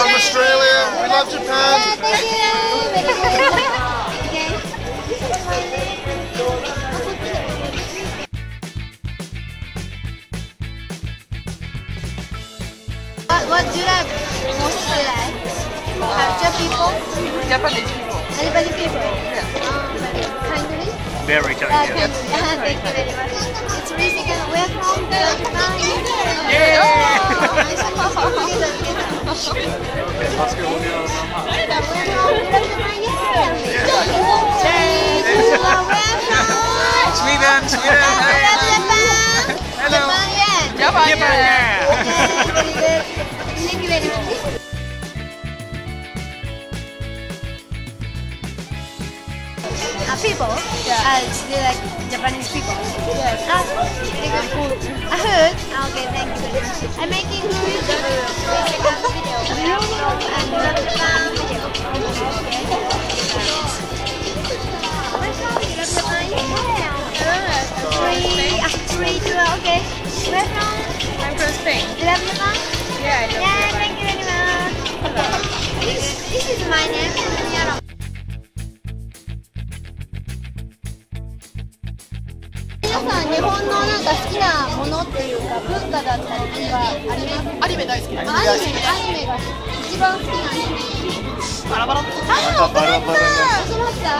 from Australia. We love Japan. what, what do you like mostly like? Culture people? Japanese people. Anybody people? Yeah. Um, kindly? Very kindly, yes. Thank you very much. It's really good. We're from Vietnam. Yeah! Hello. Uh, people? Yeah. Uh, like Japanese people? Yes. Ah, uh, food. Uh, food? Okay, thank you. I'm making food. video. I'm from Japan. Hello, okay. Where from? I'm from Spain. You love Lebanon? Yeah, I love Yeah, Lebanon. thank you very much. Okay. This, this is my name, Yaro. 日本のなんか好きなものっていうか文化だったりとかありますアニメ大好きアニメアニメが一番好きなんですバラバラあ、わかったそうだった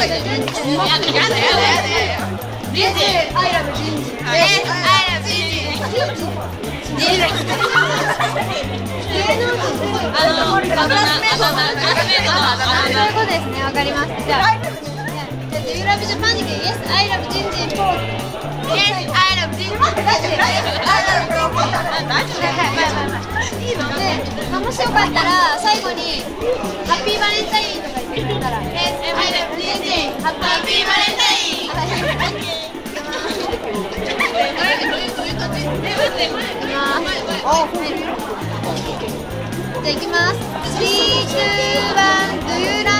でもしよかったら最後にハッピーバレンタインとかじゃあ行きます。